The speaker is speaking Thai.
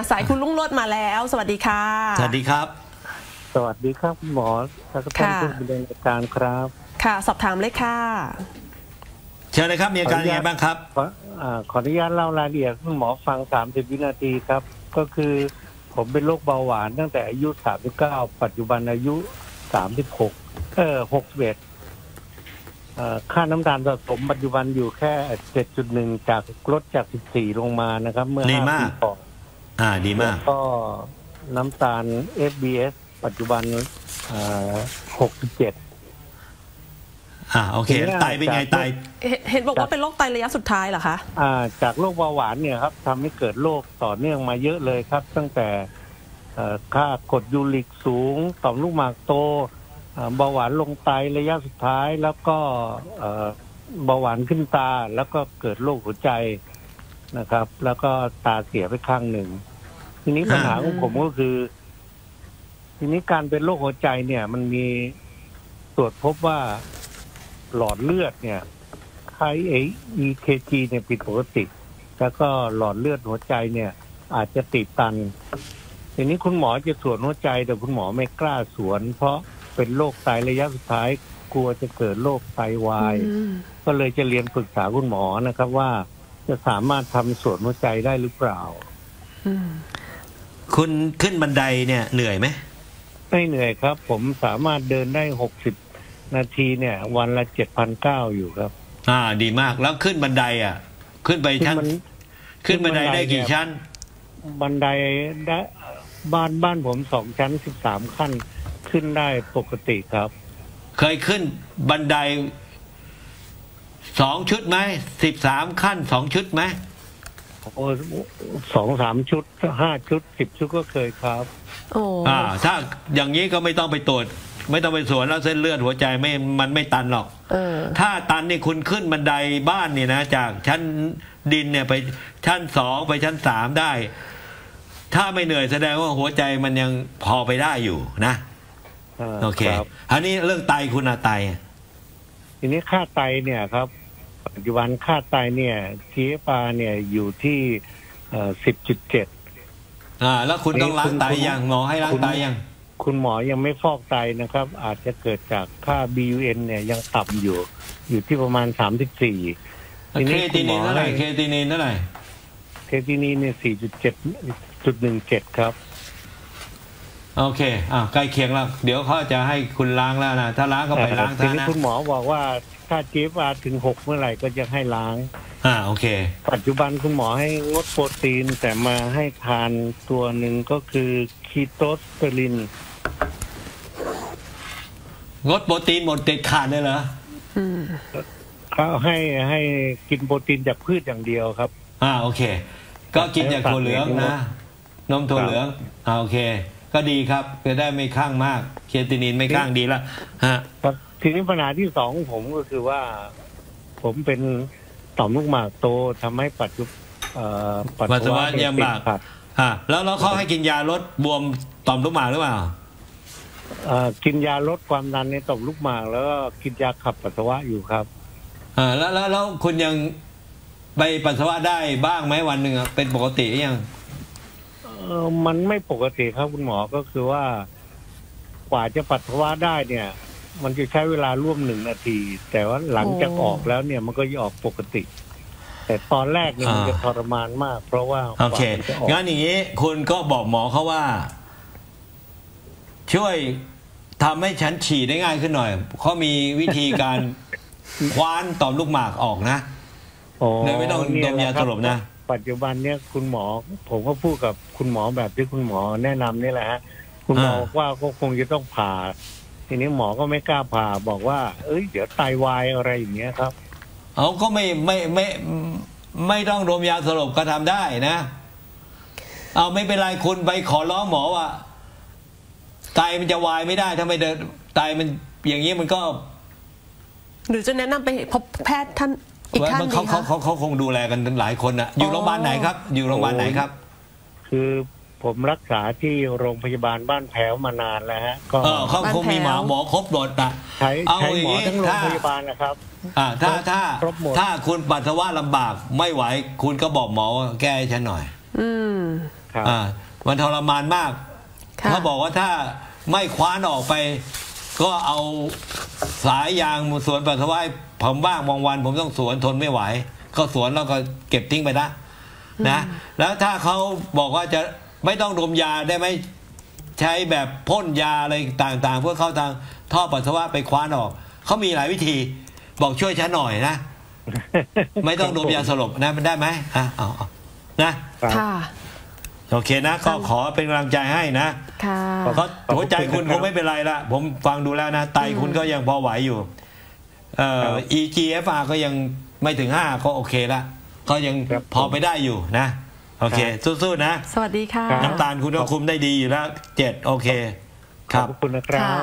อะสายคุณลุงโรดมาแล้ว สวัสดีค่ะ สวัสดีครับ สวัสดีครับคุณหมอแล้วก็ท่านค่ะผู้บริหารการครับ ค่ะ สอบถามเลยค่ะ เชิญเลยครับ มีอาการยังไงบ้างครับ ขออ่าขออนุญาตเล่ารายละเอียดให้คุณหมอฟัง 30 วินาทีครับ ก็คือผมเป็นโรคเบาหวานตั้งแต่อายุ 39 ปัจจุบันอายุ 36 เออ61เอ่อค่าน้ำตาลสะสมปัจจุบันอยู่แค่ 7.1 จากลดจาก 14 ลงมานะครับ เมื่อดี5มากปีก่อน อ่าดีมาก ก็น้ำตาล FBS ปัจจุบันเอ่อ67อ่าโอเคทีนี้ไตเป็นไงไตเห็นเห็นบอกว่าเป็นโรคไตระยะสุดท้ายเหรอคะอ่าจากโรคเบาหวานเนี่ยครับทำให้เกิดโรคต่อเนื่องมาเยอะเลยครับ ตั้งแต่เอ่อค่ากรดยูริกสูง ต่อมลูกหมากโตเอ่อเบาหวานลงไตระยะสุดท้าย แล้วก็เอ่อเบาหวานขึ้นตาแล้วก็เกิดโรคหัวใจนะครับ แล้วก็ตาเสียไปข้างหนึ่ง ทีนี้ปัญหาของผมก็คือ ทีนี้การเป็นโรคหัวใจเนี่ย มันมีตรวจพบว่าหลอดเลือดเนี่ยไข้ EKG เนี่ยผิดปกติ แล้วก็หลอดเลือดหัวใจเนี่ย อาจจะติดตันทีนี้คุณหมอจะสวนหัวใจ แต่คุณหมอไม่กล้าสวน เพราะเป็นโรคไตระยะสุดท้ายกลัวจะเกิดโรคไตวายอืมก็เลยจะเรียนปรึกษาคุณหมอนะครับว่าจะสามารถทำสวนหัวใจได้หรือเปล่าอืม คุณขึ้นบันไดเนี่ยเหนื่อยไหมไม่เหนื่อยครับ ผมสามารถเดินได้หกสิบนาทีเนี่ย วันละเจ็ดพันเก้าอยู่ครับ อ่า ดีมากแล้วขึ้นบันไดอะ ขึ้นไปชั้นมันขึ้นบันไดได้กี่ชั้น บันไดได้บ้านบ้านผมสองชั้นสิบสามขั้น ขึ้นได้ปกติครับ เคยขึ้นบันไดสองชุดไหมสิบสามขั้นสองชุดไหม โอ้สองสามชุดห้าชุดสิบชุดก็เคยครับโอ้อ่า ถ้าอย่างนี้ก็ไม่ต้องไปตรวจ ไม่ต้องไปสวนแล้วเส้นเลือดหัวใจไม่มันไม่ตันหรอกเออถ้าตันนี่คุณขึ้นบันไดบ้านเนี่ยนะจากชั้นดินเนี่ยไปชั้นสองไปชั้นสามได้ ถ้าไม่เหนื่อยแสดงว่าหัวใจมันยังพอไปได้อยู่นะาโอเครับอันนี้เรื่องไตคุณอะไตอะทีนี้ค่าไตเนี่ยครับ ปัจจุบันค่าไตเนี่ยทีเอฟาเนี่ยอยู่ที่สิบจุดเจ็ดอ่า แล้วคุณต้องล้างไตคุณยังหมอให้ล้างไตยัง คุณหมอยังไม่ฟอกไตนะครับ อาจจะเกิดจากค่า BUN เนี่ยยังต่ำอยู่ อยู่ที่ประมาณสามสิบสี่ creatinine เท่าไหร่ creatinine เท่าไหร่ creatinine เนี่ยสี่จุดเจ็ดจุดหนึ่งเจ็ดครับ โอเค อ่าใกล้เคียงแล้ว เดี๋ยวเขาจะให้คุณล้างแล้วนะ ถ้าล้างก็ไปล้างทีซะนี้นะคุณหมอบอกว่า ถ้า GFR ถึงหกเมื่อไหร่ก็จะให้ล้าง อ่าโอเค ปัจจุบันคุณหมอให้งดโปรตีนแต่มาให้ทานตัวหนึ่งก็คือ Ketosteril งดโปรตีนหมดเด็ดขาดเลยเหรออืมเขาให้ให้กินโปรตีนจากพืชอย่างเดียวครับ อ่าโอเค ก็กินจากถั่วเหลืองนะนมถั่วเหลืองอ่าโอเค ก็ดีครับจะได้ไม่ข้างมาก เคตินินไม่ข้างดีแล้วฮะครับ ทีนี้ปัญหาที่สองของผมก็คือว่า ผมเป็นต่อมลูกหมากโตทำให้ปัจจุเอ่อปัสสาวะเนี่ยังติดมากขัดอ่าแล้วแล้วเขาให้กินยาลดบวมต่อมลูกหมากหรือเปล่า เอ่อกินยาลดความดันในต่อมลูกหมาก แล้วก็กินยาขับปัสสาวะอยู่ครับ อ่าแล้วแล้วแล้วคุณยังไปปัสสาวะได้บ้างไหมวันหนึ่งอะเป็นปกติหรือยังเออมันไม่ปกติครับคุณหมอก็คือว่า กว่าจะปัสสาวะได้เนี่ย มันจะใช้เวลาร่วมหนึ่งนาที แต่ว่าหลังจากโอ้ออกแล้วเนี่ยมันก็จะออกปกติ แต่ตอนแรกเนี่ยมันอ่าจะทรมานมาก เพราะว่าโอเคกว่ามันจะออกงั้นอย่างนี้คุณก็บอกหมอเขาว่า ช่วยทำให้ฉันฉี่ได้ง่ายขึ้นหน่อยเขามีวิธีการคว้านต่อมลูกหมากออกนะโอ้โดยไม่ต้องเนี่ดมยาแหละครับสลบนะ ปัจจุบันเนี่ยคุณหมอ ผมก็พูดกับคุณหมอแบบที่คุณหมอแนะนำนี่แหละฮะ คุณหมออ่าบอกว่าก็คงจะต้องผ่า ทีนี้หมอก็ไม่กล้าผ่าบอกว่า เอ้ย เดี๋ยวไตวายอะไรอย่างเงี้ยครับเขาก็ไม่ไม่ไม่ไม่ต้องดมยาสลบก็ทำได้นะ เอาไม่เป็นไรคุณไปขอร้องหมอว่าไตมันจะวายไม่ได้ถ้าไม่เดินไตมันอย่างนี้มันก็ หรือจะแนะนำไปพบแพทย์ท่านอีกท่านมันดีเขาเขาคะเขาเขาคงดูแลกันหลายคนนะอยู่อ๋อโรงพยาบาลไหนครับ อยู่โรงพยาบาลไหนครับ คือ ผมรักษาที่โรงพยาบาลบ้านแพ้วมานานแล้วฮะก็เออเขาคงมีหมอหมอครบหมดอะใช้เอาใช้อย่าหมงอนี้ทั้งโรงถ้าพยาบาลนะครับอ่าถ้าถ้าครบหมดถ้าคุณปัสสาวะลำบากไม่ไหว คุณก็บอกหมอว่าแก้ให้ฉันหน่อย อืมครับอ่ามันทรมานมากค่ะเขาบอกว่าถ้าไม่คว้านออกไป ก็เอาสายยางสวนปัสสาวะให้ผมบ้างบางวัน ผมต้องสวนทนไม่ไหว ก็สวนแล้วก็เก็บทิ้งไปนะนะ แล้วถ้าเขาบอกว่าจะ ไม่ต้องดมยาได้ไหมใช้แบบพ่นยาอะไรต่างๆ เพื่อเข้าทางท่อปัสสาวะไปคว้านออกเขามีหลายวิธี บอกช่วยฉันหน่อยนะ ไม่ต้องดมยาสลบนะมันได้ไหมอะเอาเอานะครับค่ะโอเคนะ ก็ขอเป็นกำลังใจให้นะค่ะเพราะหัวใจคุณคงไม่เป็นไรละผมฟังดูแล้วนะไตคุณก็ยังพอไหวอยู่เอ่อ EGFR ก็ยังไม่ถึงห้าก็โอเคละก็ยังครับพอไปได้อยู่นะ โอเค สู้ๆนะ สวัสดีค่ะครับน้ำตาลคุณก็คุมได้ดีอยู่แล้วเจ็ดโอเค คขอรับบพระคุณนะครับค่ะ